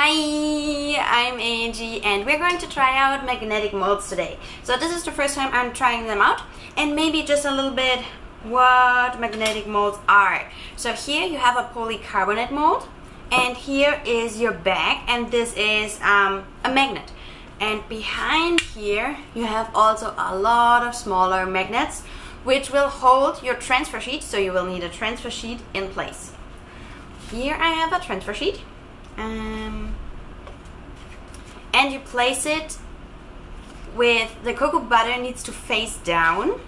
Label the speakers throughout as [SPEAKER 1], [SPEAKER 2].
[SPEAKER 1] Hi, I'm Angi and we're going to try out magnetic molds today. So this is the first time I'm trying them out and maybe just a little bit what magnetic molds are. So here you have a polycarbonate mold and here is your bag and this is um, a magnet. And behind here you have also a lot of smaller magnets which will hold your transfer sheet so you will need a transfer sheet in place. Here I have a transfer sheet um, and you place it with the cocoa butter needs to face down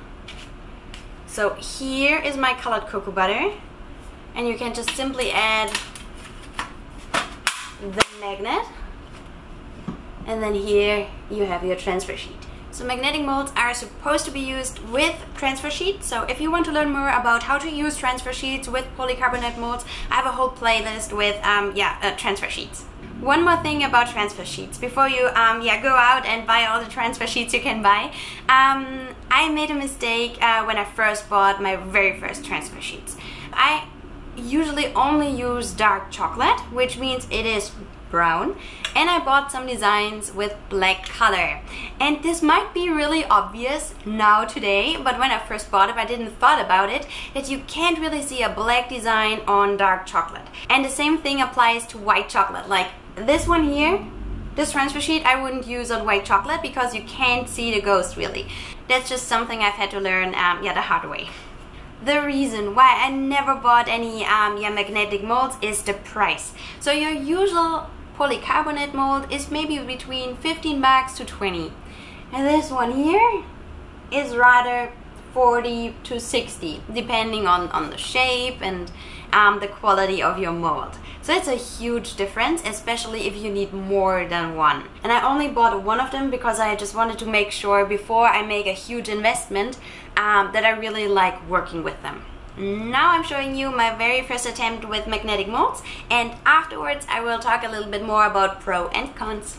[SPEAKER 1] so here is my colored cocoa butter and you can just simply add the magnet and then here you have your transfer sheet so magnetic molds are supposed to be used with transfer sheets. So if you want to learn more about how to use transfer sheets with polycarbonate molds, I have a whole playlist with um, yeah uh, transfer sheets. One more thing about transfer sheets before you um, yeah go out and buy all the transfer sheets you can buy. Um, I made a mistake uh, when I first bought my very first transfer sheets. I usually only use dark chocolate, which means it is brown and I bought some designs with black color and this might be really obvious now today but when I first bought it I didn't thought about it that you can't really see a black design on dark chocolate and the same thing applies to white chocolate like this one here this transfer sheet I wouldn't use on white chocolate because you can't see the ghost really. That's just something I've had to learn um, yeah the hard way. The reason why I never bought any um, yeah, magnetic molds is the price. So your usual polycarbonate mold is maybe between 15 bucks to 20 and this one here is rather 40 to 60 depending on on the shape and um, the quality of your mold so it's a huge difference especially if you need more than one and I only bought one of them because I just wanted to make sure before I make a huge investment um, that I really like working with them now I'm showing you my very first attempt with magnetic molds and afterwards I will talk a little bit more about pro and cons.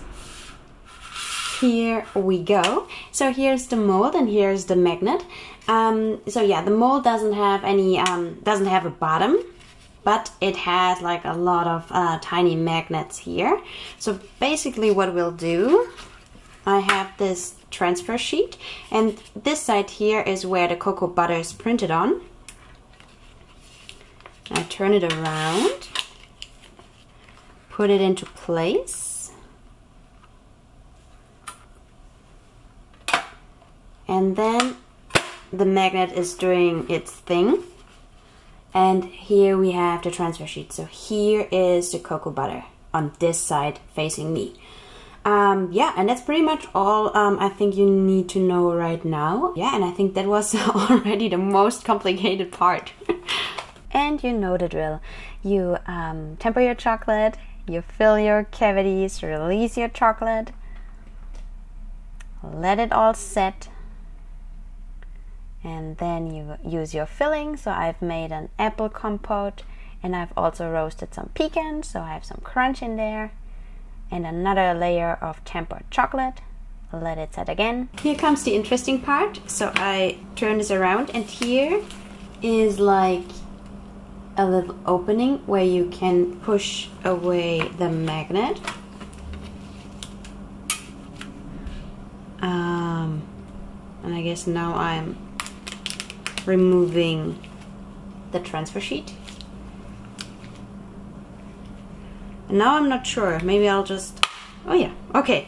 [SPEAKER 1] Here we go. So here's the mold and here's the magnet. Um, so yeah, the mold doesn't have any, um, doesn't have a bottom, but it has like a lot of uh, tiny magnets here. So basically what we'll do, I have this transfer sheet and this side here is where the cocoa butter is printed on. I turn it around, put it into place, and then the magnet is doing its thing. And here we have the transfer sheet. So here is the cocoa butter on this side facing me. Um, yeah, and that's pretty much all um, I think you need to know right now. Yeah, and I think that was already the most complicated part. and you know the drill. You um, temper your chocolate, you fill your cavities, release your chocolate, let it all set, and then you use your filling. So I've made an apple compote and I've also roasted some pecans, so I have some crunch in there, and another layer of tempered chocolate. Let it set again. Here comes the interesting part. So I turn this around, and here is like a little opening where you can push away the magnet. Um, and I guess now I'm removing the transfer sheet. And now I'm not sure. Maybe I'll just... Oh yeah, okay.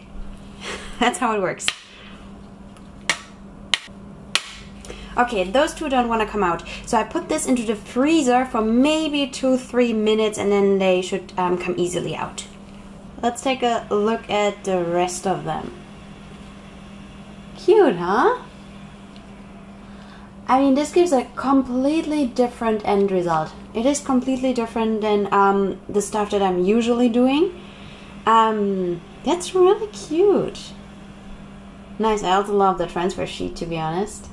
[SPEAKER 1] That's how it works. Okay, those two don't want to come out. So I put this into the freezer for maybe two, three minutes and then they should um, come easily out. Let's take a look at the rest of them. Cute, huh? I mean, this gives a completely different end result. It is completely different than um, the stuff that I'm usually doing. Um, that's really cute. Nice, I also love the transfer sheet to be honest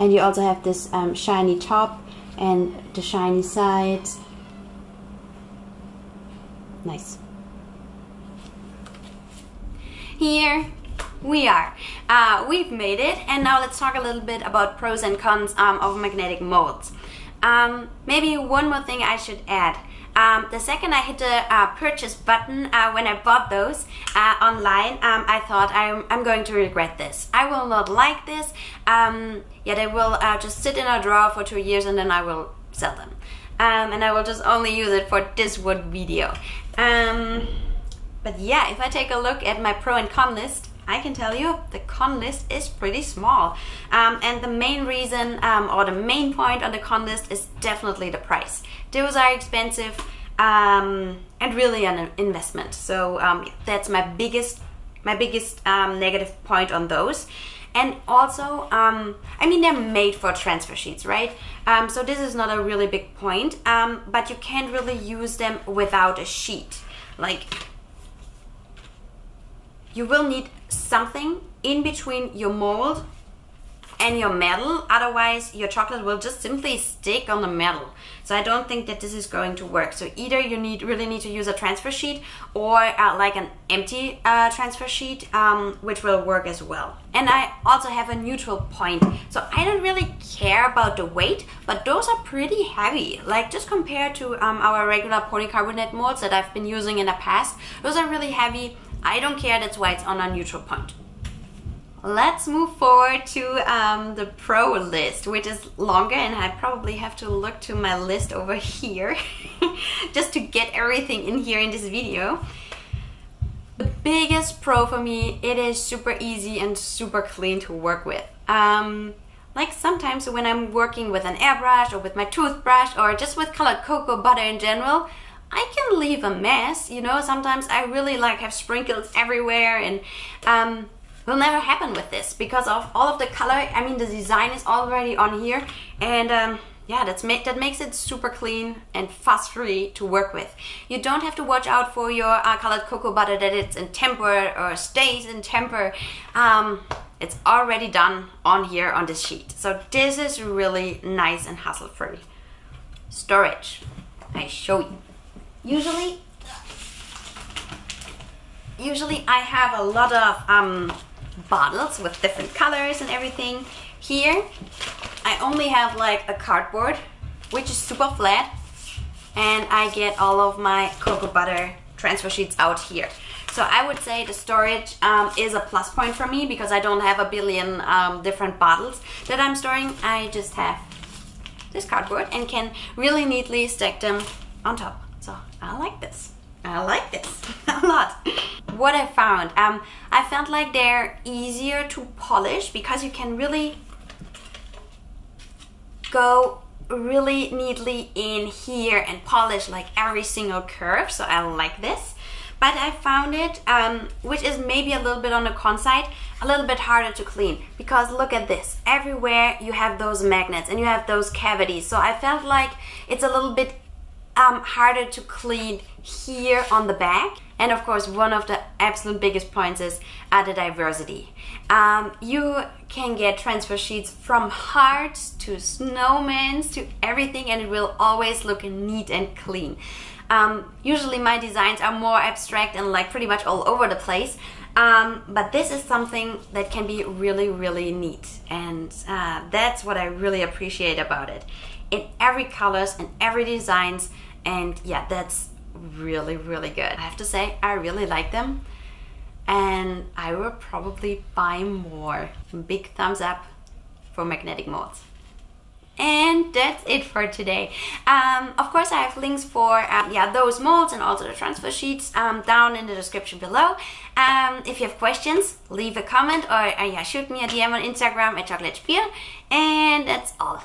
[SPEAKER 1] and you also have this um, shiny top and the shiny sides nice here we are uh, we've made it and now let's talk a little bit about pros and cons um, of magnetic molds um, maybe one more thing I should add Um, the second I hit the uh, purchase button uh, when I bought those uh, online, um, I thought I'm, I'm going to regret this. I will not like this. Um, yeah, they will uh, just sit in a drawer for two years and then I will sell them. Um, and I will just only use it for this one video. Um, but yeah, if I take a look at my pro and con list, I can tell you the con list is pretty small. Um, and the main reason um, or the main point on the con list is definitely the price. Those are expensive um, and really an investment. So um, that's my biggest my biggest um, negative point on those. And also, um, I mean, they're made for transfer sheets, right? so this is not a really big point, but you can't really use them without a sheet. Like you will need something in between your mold and your metal otherwise your chocolate will just simply stick on the metal. So I don't think that this is going to work. So either you need really need to use a transfer sheet or uh, like an empty uh, transfer sheet um, which will work as well. And I also have a neutral point. So I don't really care about the weight but those are pretty heavy. Like just compared to um, our regular polycarbonate molds that I've been using in the past those are really heavy I don't care, that's why it's on a neutral point. Let's move forward to um, the pro list, which is longer and I probably have to look to my list over here just to get everything in here in this video. The biggest pro for me, it is super easy and super clean to work with. Um, like sometimes when I'm working with an airbrush or with my toothbrush or just with colored cocoa butter in general, I can leave a mess, you know, sometimes I really like have sprinkles everywhere and um, will never happen with this because of all of the color, I mean the design is already on here and um, yeah, that's ma that makes it super clean and fuss free to work with. You don't have to watch out for your uh, colored cocoa butter that it's in temper or stays in temper. Um, it's already done on here on this sheet. So this is really nice and hassle free. Storage, I show you. Usually, usually I have a lot of um, bottles with different colors and everything. Here, I only have like a cardboard, which is super flat, and I get all of my cocoa butter transfer sheets out here. So I would say the storage um, is a plus point for me because I don't have a billion um, different bottles that I'm storing. I just have this cardboard and can really neatly stack them on top. So I like this. I like this a lot. What I found, um, I felt like they're easier to polish because you can really go really neatly in here and polish like every single curve. So I like this. But I found it, um, which is maybe a little bit on the con side, a little bit harder to clean because look at this. Everywhere you have those magnets and you have those cavities. So I felt like it's a little bit um, harder to clean here on the back. And of course, one of the absolute biggest points is uh, the diversity. Um, you can get transfer sheets from hearts to snowmans to everything and it will always look neat and clean. Um, usually my designs are more abstract and like pretty much all over the place. Um, but this is something that can be really, really neat. And uh, that's what I really appreciate about it. In every colors and every designs, and yeah that's really really good. I have to say I really like them. And I will probably buy more. Big thumbs up for magnetic molds and that's it for today. Um, of course I have links for um, yeah those molds and also the transfer sheets um, down in the description below. Um, if you have questions leave a comment or uh, yeah shoot me a DM on Instagram at chocolate and that's all